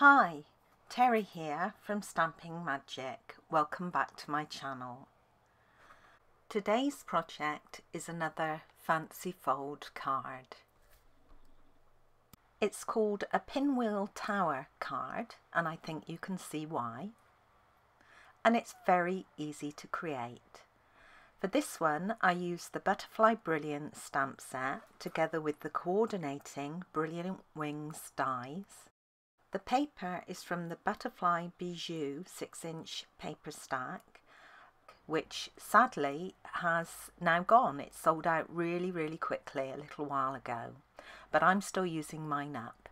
Hi, Teri here from Stampin' Magic. Welcome back to my channel. Today's project is another fancy fold card. It's called a Pinwheel Tower card and I think you can see why. And it's very easy to create. For this one I used the Butterfly Brilliance stamp set together with the coordinating Brilliant Wings dies. The paper is from the Butterfly Bijou 6 inch paper stack which sadly has now gone. It sold out really really quickly a little while ago but I'm still using mine up.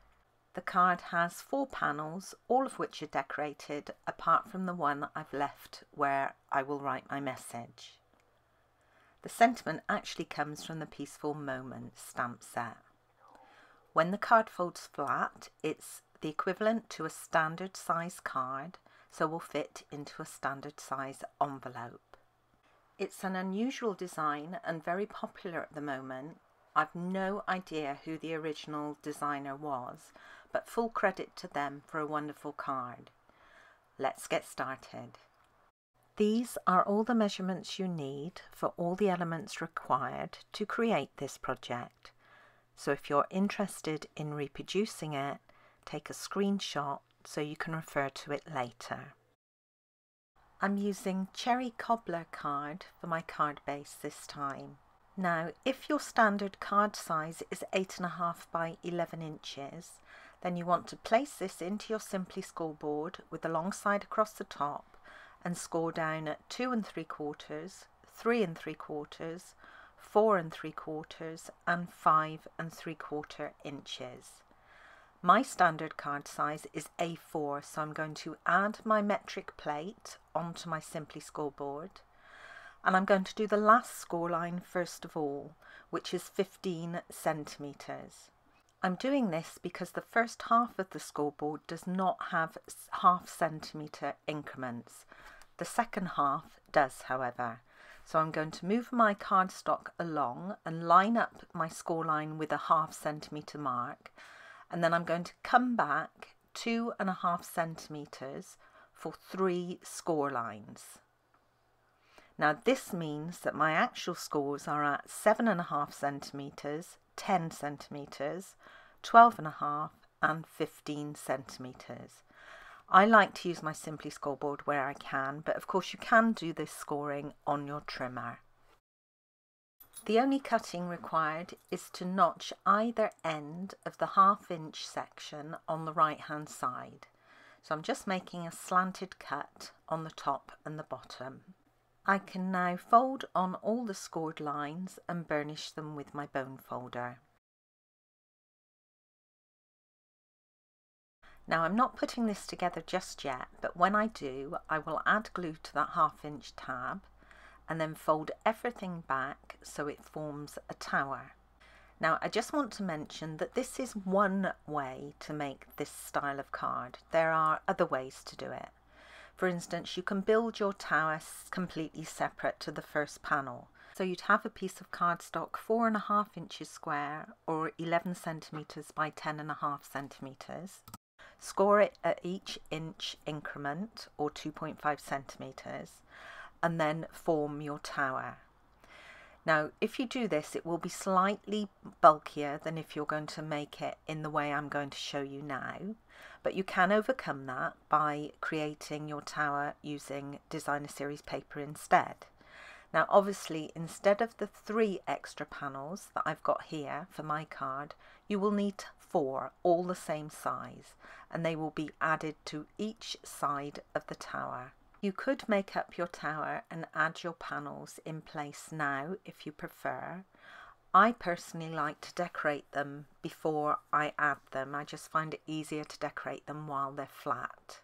The card has four panels, all of which are decorated, apart from the one I've left where I will write my message. The sentiment actually comes from the Peaceful Moment stamp set. When the card folds flat, it's the equivalent to a standard size card, so will fit into a standard size envelope. It's an unusual design and very popular at the moment I've no idea who the original designer was, but full credit to them for a wonderful card. Let's get started. These are all the measurements you need for all the elements required to create this project. So if you're interested in reproducing it, take a screenshot so you can refer to it later. I'm using Cherry Cobbler card for my card base this time. Now, if your standard card size is 8.5 by 11 inches, then you want to place this into your Simply Score board with the long side across the top and score down at 2 and 3 quarters, 3 and 3 quarters, 4 and 3 quarters and 5 and 3 quarter inches. My standard card size is A4 so I'm going to add my metric plate onto my Simply Score board and I'm going to do the last score line first of all, which is 15 centimetres. I'm doing this because the first half of the scoreboard does not have half centimetre increments. The second half does, however. So I'm going to move my cardstock along and line up my score line with a half centimetre mark. And then I'm going to come back two and a half centimetres for three score lines. Now this means that my actual scores are at 7.5 centimetres, 10 centimetres, 12.5 and 15 centimetres. I like to use my Simply scoreboard where I can, but of course you can do this scoring on your trimmer. The only cutting required is to notch either end of the half inch section on the right hand side. So I'm just making a slanted cut on the top and the bottom. I can now fold on all the scored lines and burnish them with my bone folder. Now I'm not putting this together just yet, but when I do, I will add glue to that half inch tab and then fold everything back so it forms a tower. Now I just want to mention that this is one way to make this style of card. There are other ways to do it. For instance, you can build your tower completely separate to the first panel. So you'd have a piece of cardstock four and a half inches square or 11 centimeters by 10 and a half centimeters. Score it at each inch increment or 2.5 centimeters and then form your tower. Now, if you do this, it will be slightly bulkier than if you're going to make it in the way I'm going to show you now. But you can overcome that by creating your tower using designer series paper instead. Now, obviously, instead of the three extra panels that I've got here for my card, you will need four, all the same size, and they will be added to each side of the tower. You could make up your tower and add your panels in place now if you prefer. I personally like to decorate them before I add them. I just find it easier to decorate them while they're flat.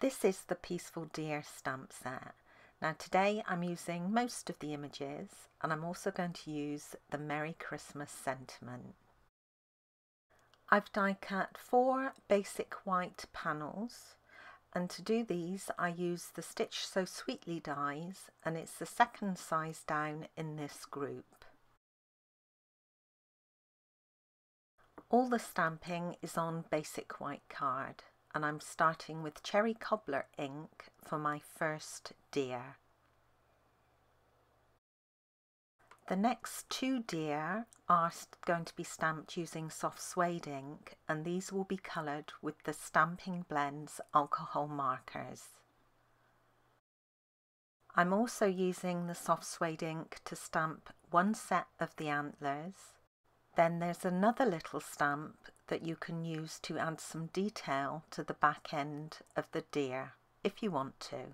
This is the Peaceful Deer stamp set. Now today I'm using most of the images and I'm also going to use the Merry Christmas sentiment. I've die cut four basic white panels and to do these I use the Stitch So Sweetly dies and it's the second size down in this group. all the stamping is on basic white card and I'm starting with Cherry Cobbler ink for my first deer. The next two deer are going to be stamped using soft suede ink and these will be coloured with the Stampin' Blends alcohol markers. I'm also using the soft suede ink to stamp one set of the antlers. Then there's another little stamp that you can use to add some detail to the back end of the deer if you want to.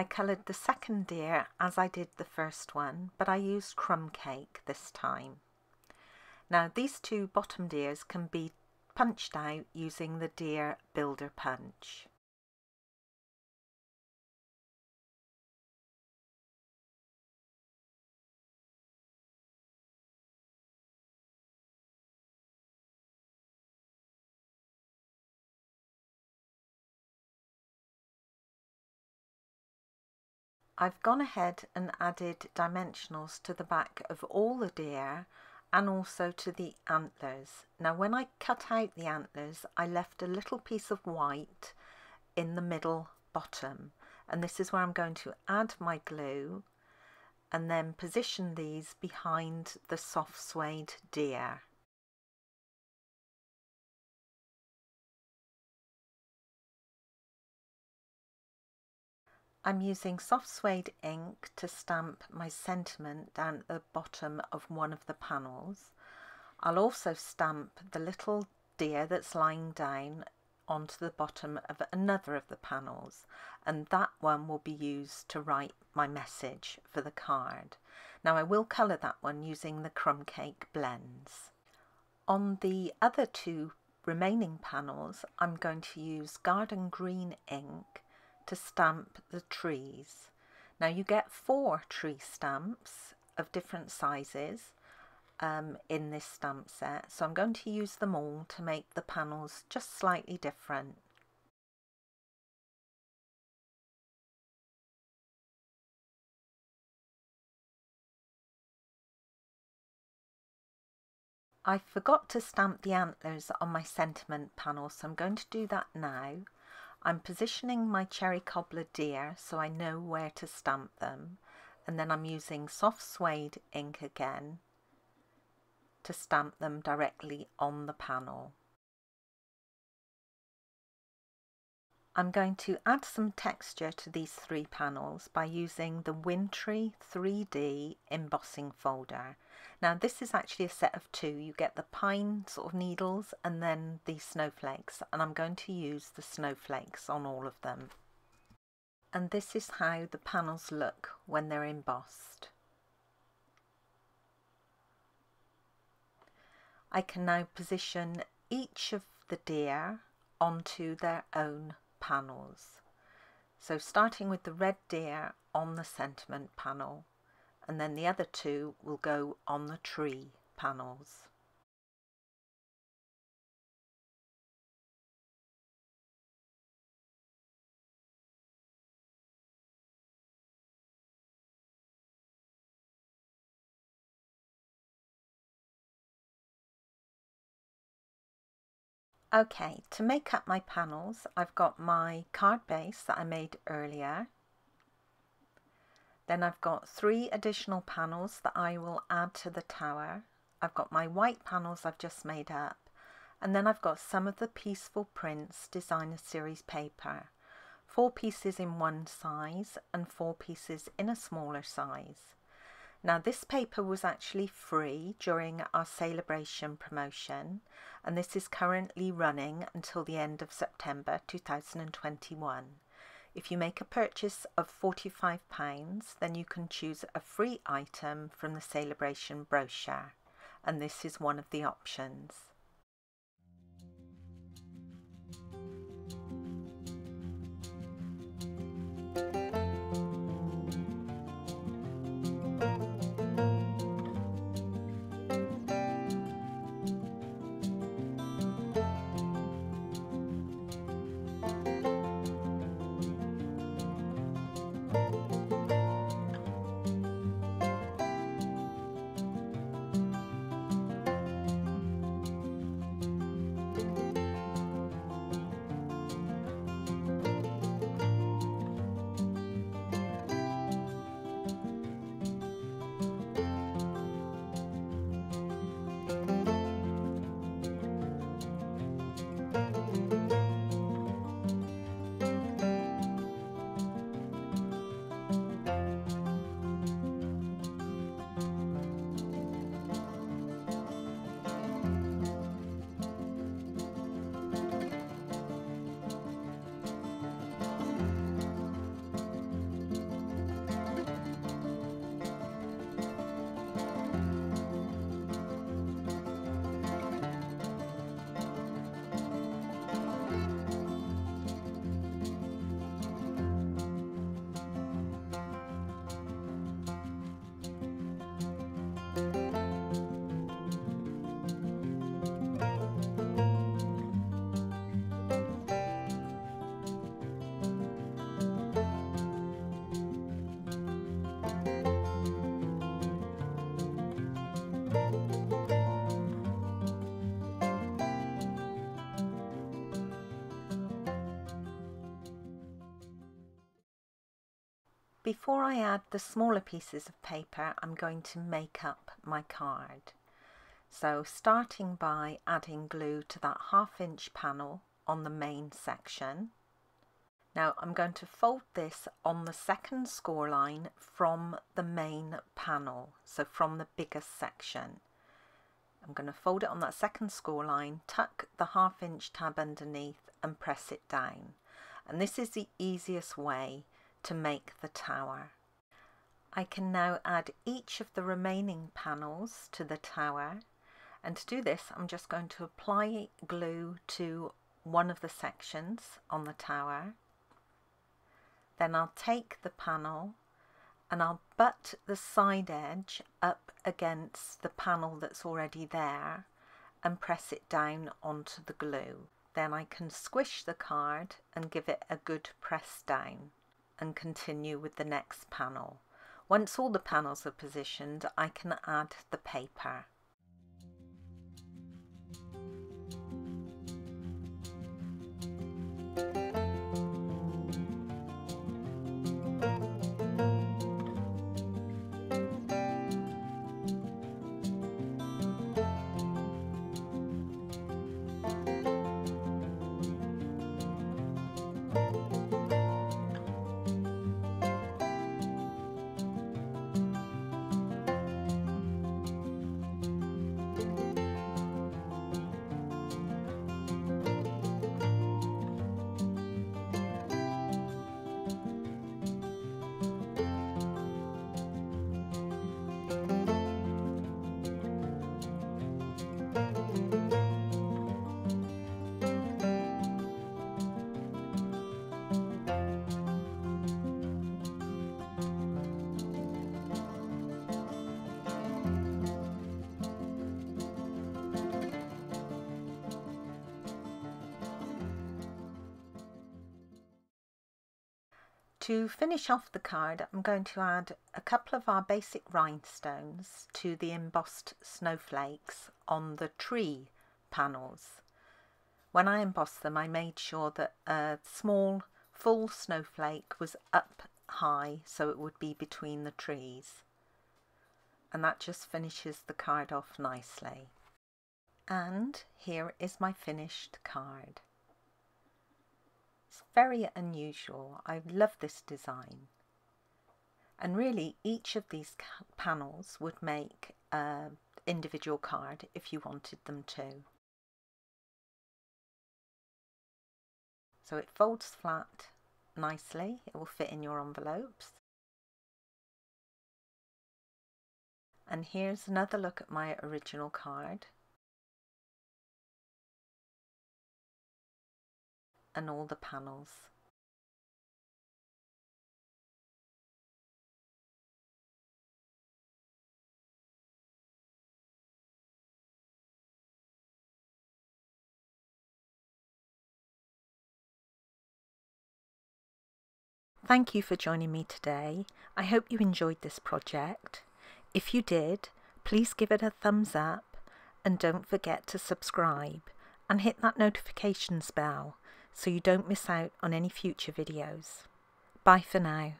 I coloured the second deer as I did the first one, but I used crumb cake this time. Now these two bottom deers can be punched out using the deer builder punch. I've gone ahead and added dimensionals to the back of all the deer and also to the antlers. Now when I cut out the antlers I left a little piece of white in the middle bottom and this is where I'm going to add my glue and then position these behind the soft suede deer. I'm using soft suede ink to stamp my sentiment down at the bottom of one of the panels. I'll also stamp the little deer that's lying down onto the bottom of another of the panels and that one will be used to write my message for the card. Now I will colour that one using the crumb cake blends. On the other two remaining panels I'm going to use garden green ink to stamp the trees. Now you get four tree stamps of different sizes um, in this stamp set so I'm going to use them all to make the panels just slightly different. I forgot to stamp the antlers on my sentiment panel so I'm going to do that now. I'm positioning my cherry cobbler deer so I know where to stamp them and then I'm using soft suede ink again to stamp them directly on the panel. I'm going to add some texture to these three panels by using the Wintry 3D embossing folder. Now this is actually a set of two. You get the pine sort of needles and then the snowflakes and I'm going to use the snowflakes on all of them. and this is how the panels look when they're embossed. I can now position each of the deer onto their own panels. So starting with the red deer on the sentiment panel and then the other two will go on the tree panels. Okay, to make up my panels, I've got my card base that I made earlier. Then I've got three additional panels that I will add to the tower. I've got my white panels I've just made up. And then I've got some of the Peaceful Prints Designer Series paper. Four pieces in one size and four pieces in a smaller size. Now this paper was actually free during our celebration promotion and this is currently running until the end of September 2021. If you make a purchase of £45 then you can choose a free item from the celebration brochure and this is one of the options. Before I add the smaller pieces of paper, I'm going to make up my card. So starting by adding glue to that half inch panel on the main section. Now I'm going to fold this on the second score line from the main panel, so from the biggest section. I'm going to fold it on that second score line, tuck the half inch tab underneath and press it down. And this is the easiest way to make the tower. I can now add each of the remaining panels to the tower and to do this I'm just going to apply glue to one of the sections on the tower. Then I'll take the panel and I'll butt the side edge up against the panel that's already there and press it down onto the glue. Then I can squish the card and give it a good press down and continue with the next panel. Once all the panels are positioned, I can add the paper. To finish off the card, I'm going to add a couple of our basic rhinestones to the embossed snowflakes on the tree panels. When I embossed them, I made sure that a small full snowflake was up high so it would be between the trees. And that just finishes the card off nicely. And here is my finished card. It's very unusual. I love this design. And really each of these panels would make an individual card if you wanted them to. So it folds flat nicely. It will fit in your envelopes. And here's another look at my original card. And all the panels. Thank you for joining me today. I hope you enjoyed this project. If you did, please give it a thumbs up and don't forget to subscribe and hit that notifications bell so you don't miss out on any future videos. Bye for now.